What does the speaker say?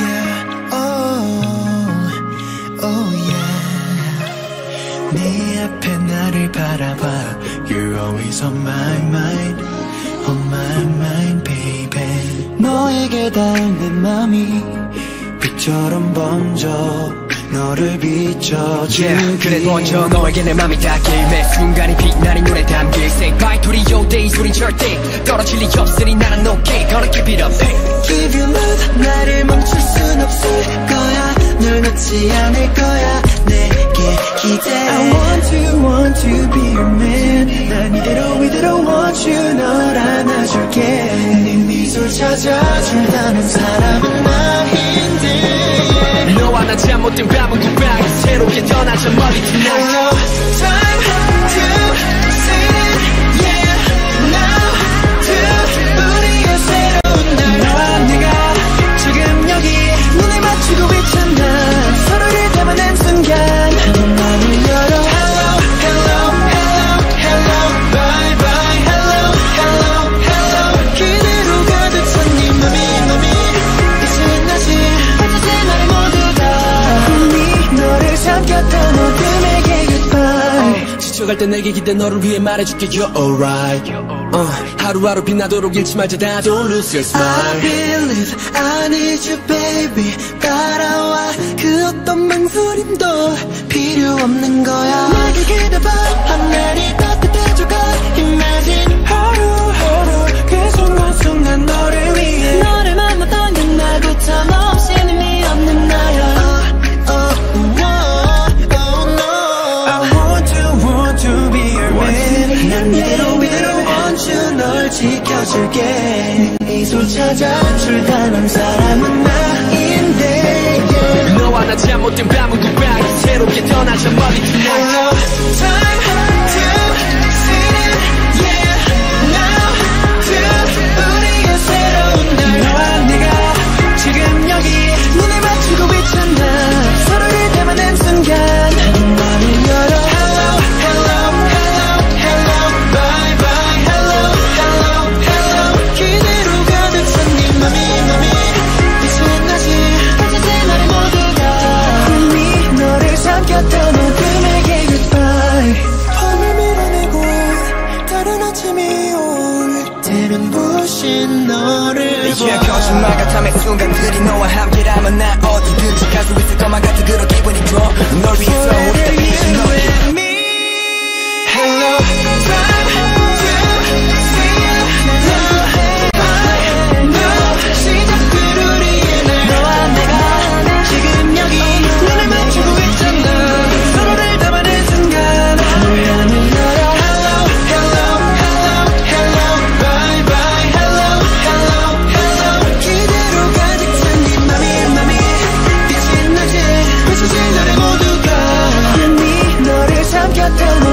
Yeah, oh, oh yeah. 네 앞에 나를 바라봐. You're always on my mind, on my mind, baby. 너에게 닿은 내 맘이 빛처럼 번져. 너를 비춰주기 yeah, 그래 먼저 너에게 내 맘이 닿길 매 순간이 빛나는 눈에 담길 Say bye to the old days 우린 절대 떨어질 리 없으니 나는 okay. Gonna keep it up hey. Give you love 나를 멈출 순 없을 거야. 널 놓지 않을 거야. 내게 기대. I want to want to be your man. 난 이대로 이대로 want you. 널 안아줄게. 네 미소 찾아준다는 사람은 너와 나 잘못된 밤은 goodbye 새롭게 떠나자 멀리 tonight 지쳐갈 때 내게 기대 너를 위해 말해줄게 You're alright uh, 하루하루 빛나도록 잃지 말자 다 Don't lose your I smile believe I need you baby 따라와 그 어떤 망설임도 필요 없는 거야 널 지켜줄게 이손 찾아줄 단한 사람은 나인데. 너와 나 잘못된 밤은 goodbye 새롭게 떠나자 멀리 tonight 때면 부신 너를 Yeah, 거짓말 같아. 매 순간들이 너와 함께라면 나 어디든지 갈 수 있을 것만 같아. 그런 기분이 들어 널 위해서 till